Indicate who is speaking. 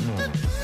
Speaker 1: Mm.